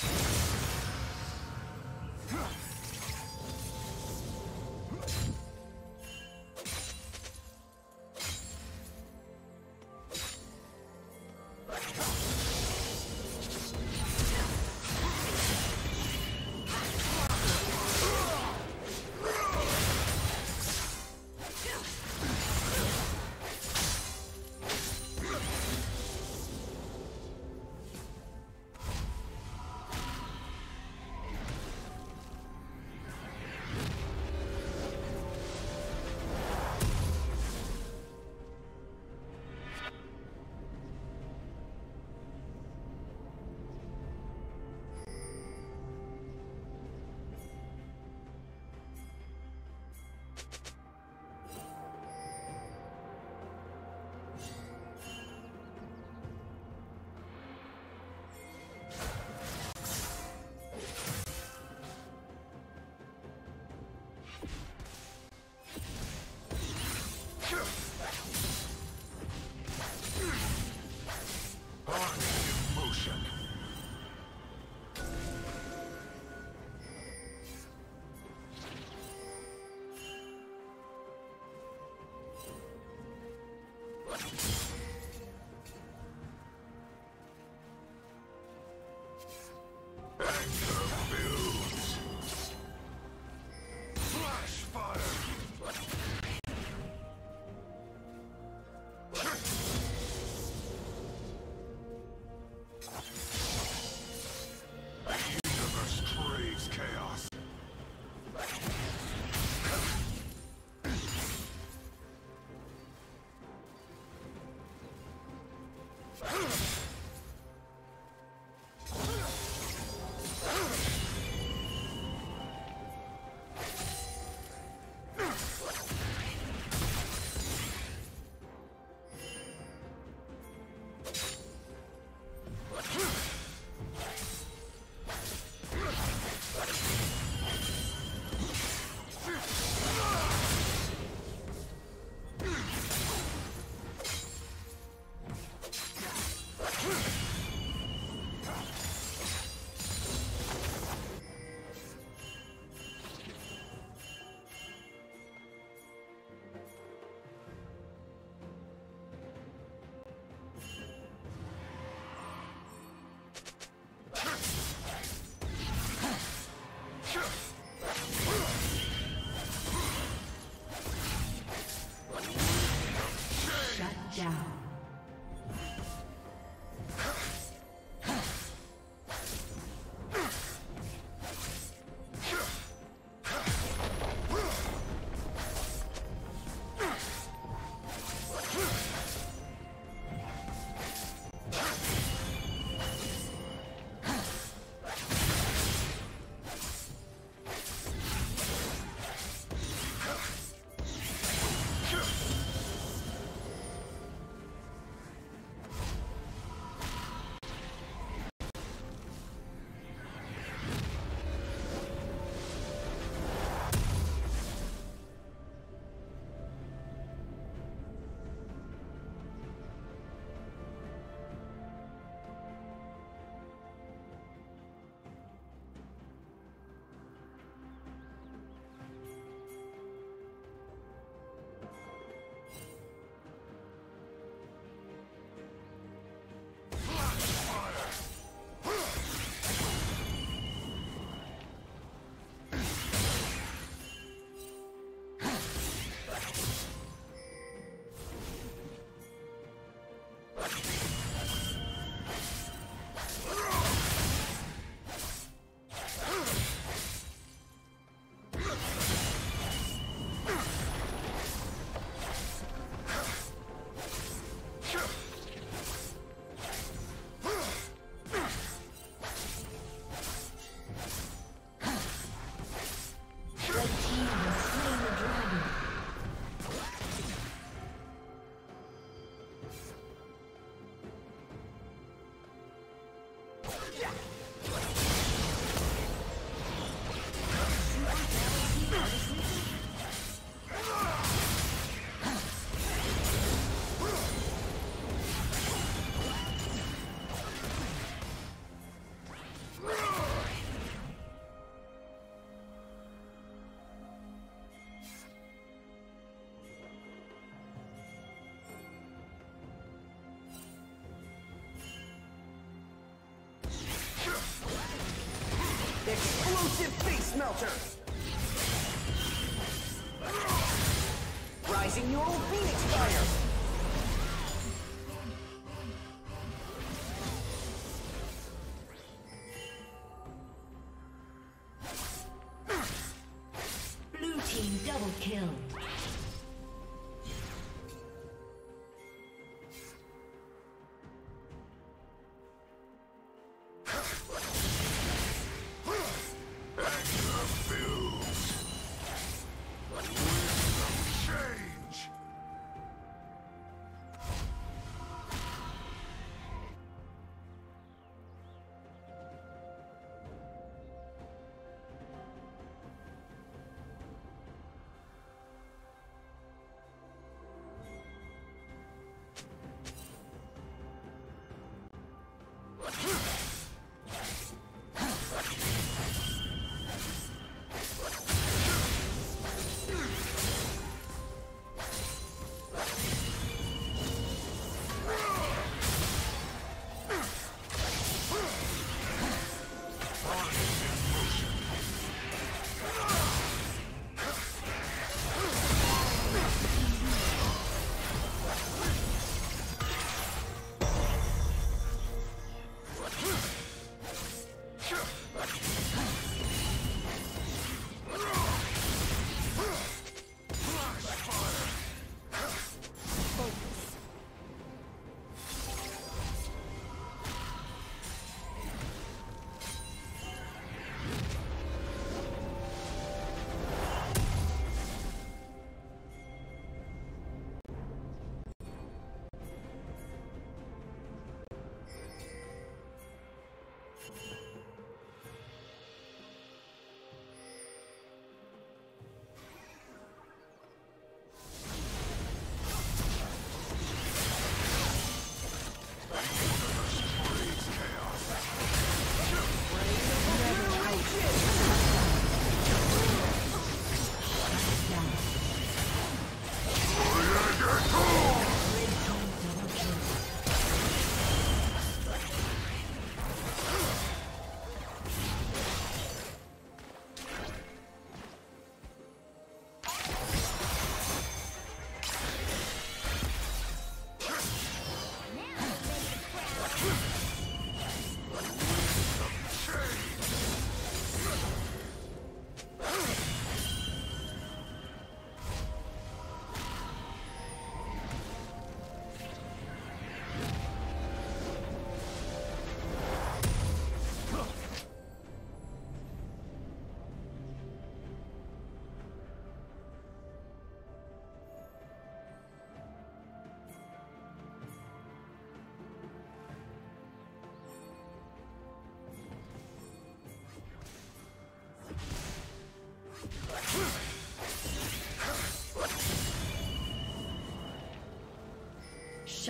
Thanks. Huh? 呀。Smelter. Rising your Phoenix Fire.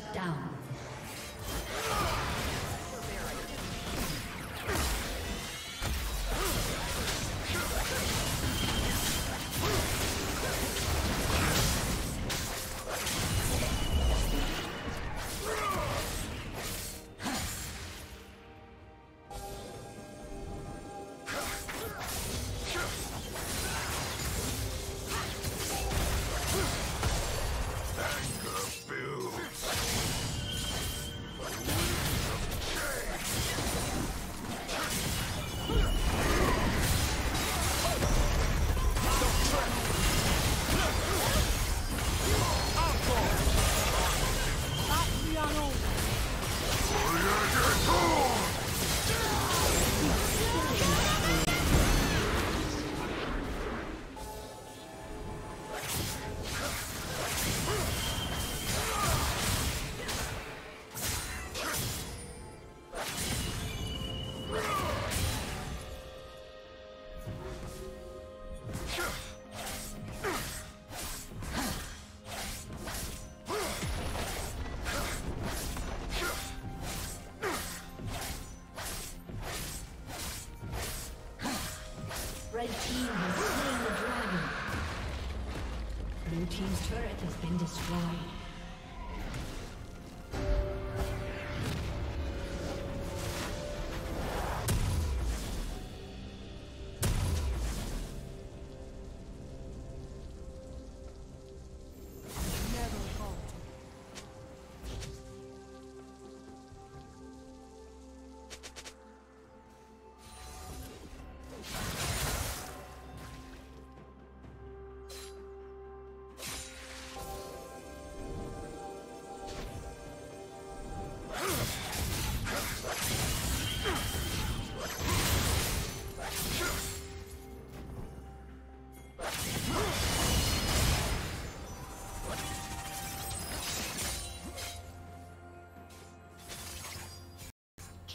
Shut down.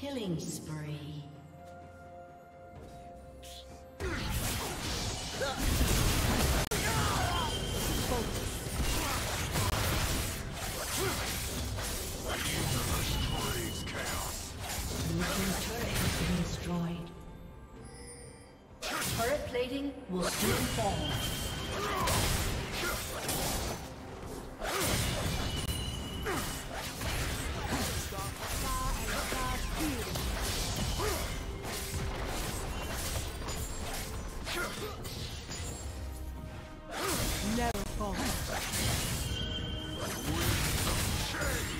Killing spree. Wind of Change!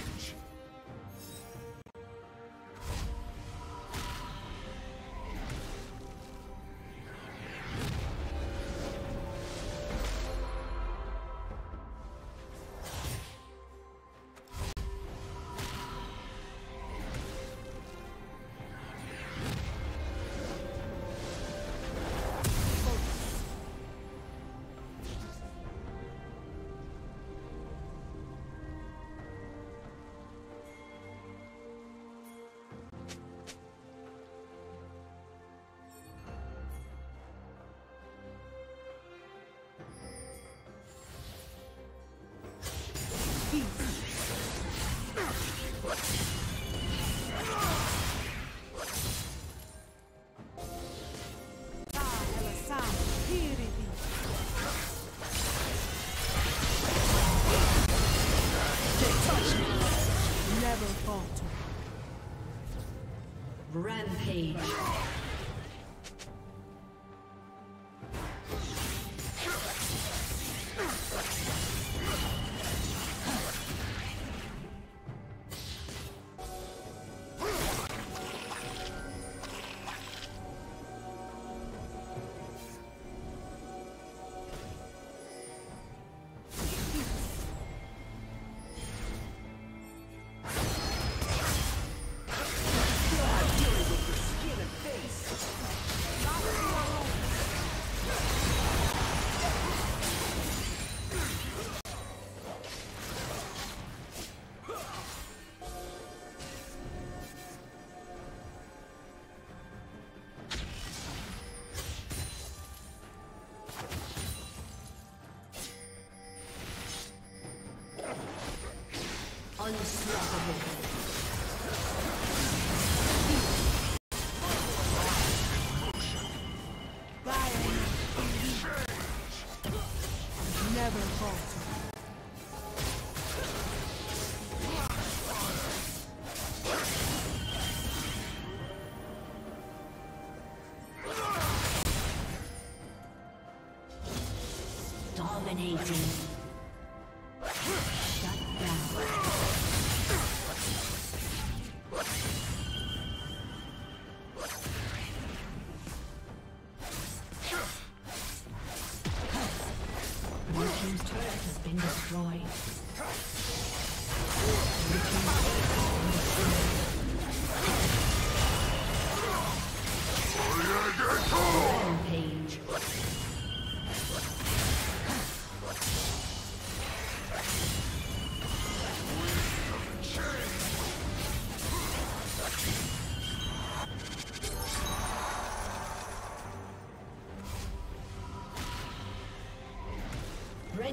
Never falter.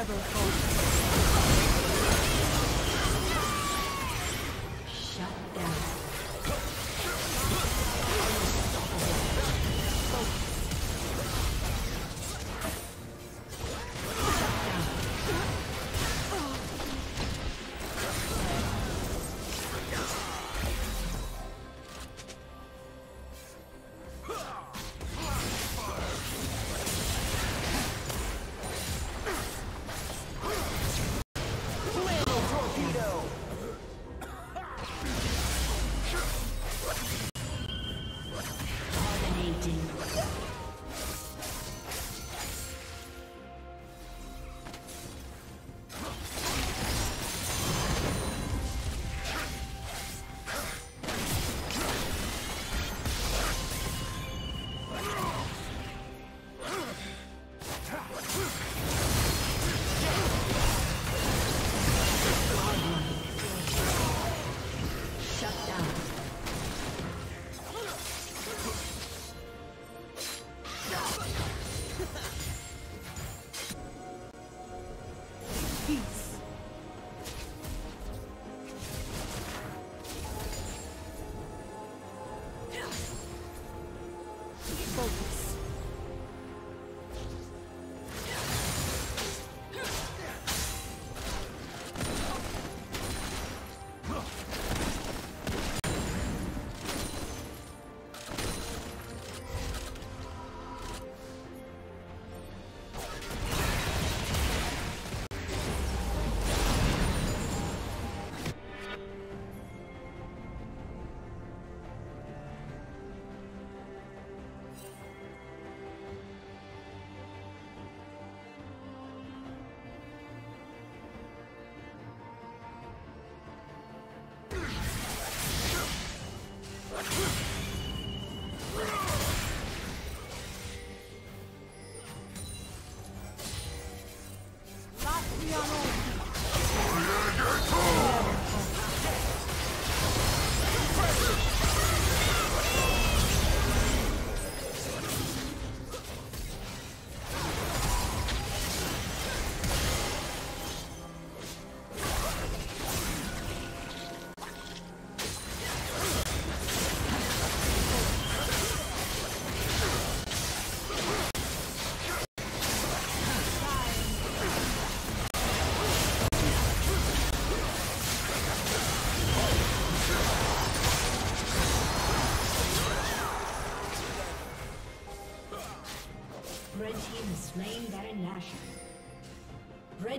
Never. hold